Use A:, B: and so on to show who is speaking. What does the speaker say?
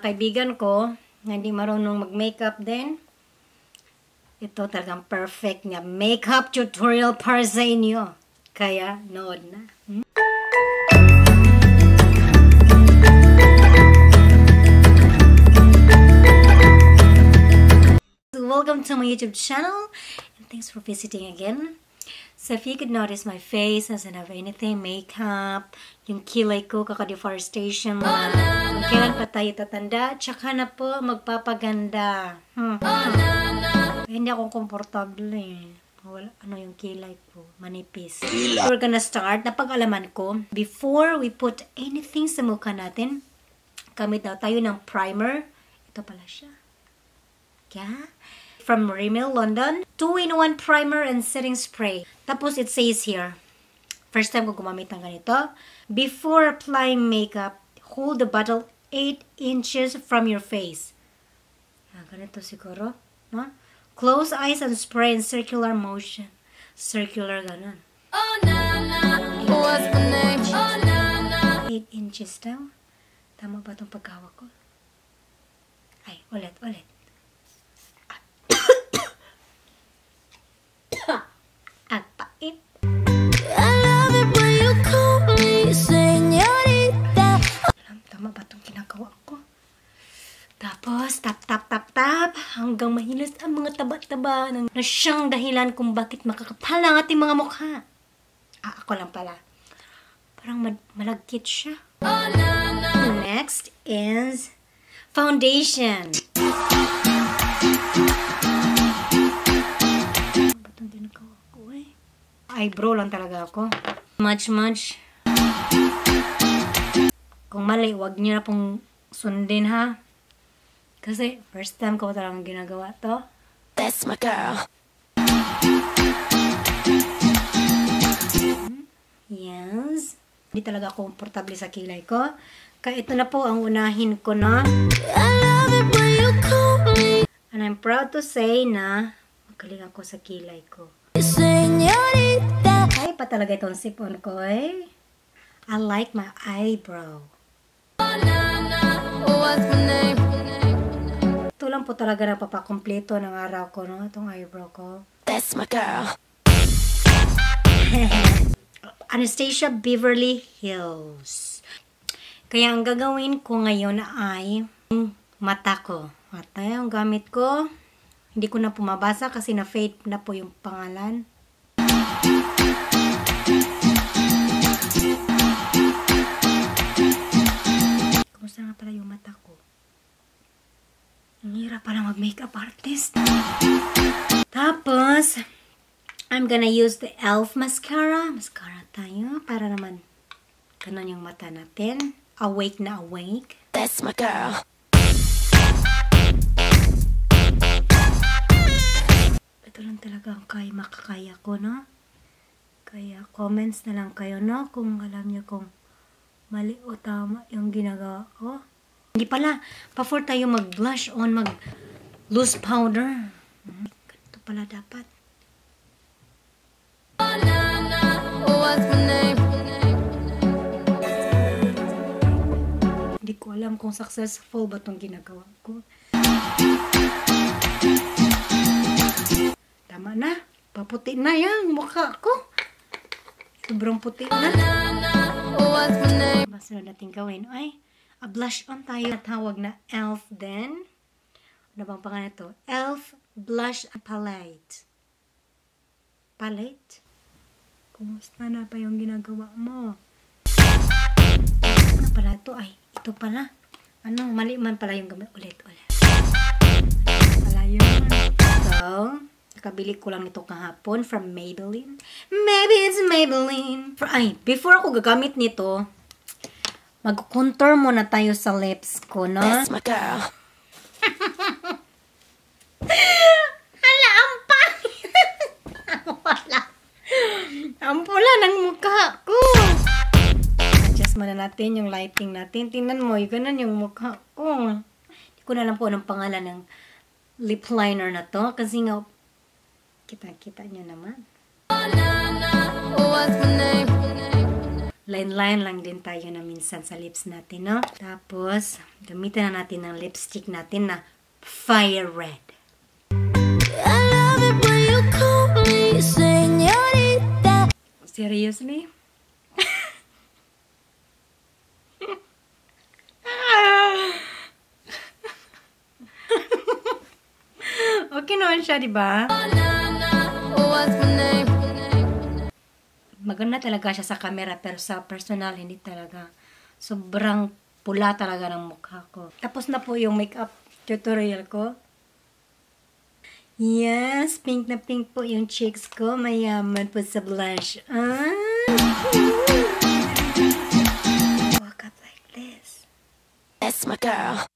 A: kaibigan ko na hindi marunong mag-makeup din, ito talagang perfect nga makeup tutorial para sa inyo. Kaya, nood na. Hmm? So, welcome to my YouTube channel and thanks for visiting again. So if you could notice my face doesn't have anything, makeup, yung kilay ko, kaka-deforestation lang. Kung kailan pa tayo tatanda, tsaka na po magpapaganda. Hmm. Eh, hindi ako komportable eh. Wala, ano yung kilay ko, manipis. We're gonna start, napag-alaman ko, before we put anything sa mukha natin, gamit daw tayo ng primer. Ito pala siya. Yeah. From Rimmel London. 2-in-1 primer and setting spray. Tapos it says here, first time ko gumamit ng ganito, before applying makeup, hold the bottle 8 inches from your face. Yan, ganito siguro. No? Close eyes and spray in circular motion. Circular ganun.
B: Oh na na, what's my name? Oh na na,
A: 8 inches daw. Tama ba itong pagkawak ko? Ay, ulit, ulit. Hanggang mahilas ang mga taba-taba ng, na siyang dahilan kung bakit makakapal ang ating mga mukha. Ah, ako lang pala. Parang ma- malagkit siya.
B: Oh na na,
A: Next is foundation. Ba't ang eh? Eyebrow lang talaga ako. Much, much. Kung mali, wag niyo na pong sundin ha. Kasi first time ko talagang ginagawa to.
B: that's my girl.
A: Yes. Hindi talaga komportable sa kilay ko. Kaya ito na po ang unahin ko na.
B: I love it when you call me
A: And I'm proud to say na magaling ako sa kilay ko. Ay pa talaga itong sipon ko eh. I like my eyebrow.
B: Oh na na, what's my name?
A: Ito lang po talaga napapakompleto ng araw ko, no? Itong eyebrow ko.
B: That's my girl.
A: Anastasia Beverly Hills. Kaya ang gagawin ko ngayon ay yung mata ko. Mata yung gamit ko. Hindi ko na pumabasa kasi na-fade na po yung pangalan. Mag-makeup artist. Tapos, I'm gonna use the e.l.f. mascara. Mascara tayo para naman ganun yung mata natin. Awake na awake.
B: That's my girl.
A: Ito lang talaga ang kaya makakaya ko, no? Kaya comments na lang kayo, no? Kung alam niyo kung mali o tama yung ginagawa ko. Hindi pala. Before tayo mag-blush on, mag-loose powder. Ganito pala dapat. Hindi ko alam kung successful ba itong ginagawa ko. Tama na. Paputi na yan. Mukha ko. Sobrang puti na. Basta na natin gawin. Ay, a blush on tayo. Tawag na e.l.f. din. Ano bang pangalan ito? e.l.f. Blush Palette. Palette? Kumusta na pa yung ginagawa mo? Ano pala ito? Ay, ito pala. Ano, mali man pala yung gamit. Ulit, ulit. Pala yun. So, nakabili ko lang ito kahapon from Maybelline. Maybe it's Maybelline. For, ay, before ako gagamit nito, mag-contour muna tayo sa lips ko, no?
B: That's my girl.
A: Hala, ang pangit! Wala. Ang pula ng mukha ko. Adjust muna natin yung lighting natin. Tingnan mo, yung ganun yung mukha ko. Hindi ko na alam po anong pangalan ng lip liner na to. Kasi nga, kita-kita nyo naman. Line-line lang din tayo na minsan sa lips natin, no? Tapos, gamitan na natin ng lipstick natin na fire red. Seriously? okay naman siya, di ba? Maganda talaga siya sa camera, pero sa personal, hindi talaga. Sobrang pula talaga ng mukha ko. Tapos na po yung makeup tutorial ko. Yes, pink na pink po yung cheeks ko. Mayaman po sa blush. Ah! Walk up like this.
B: That's my girl.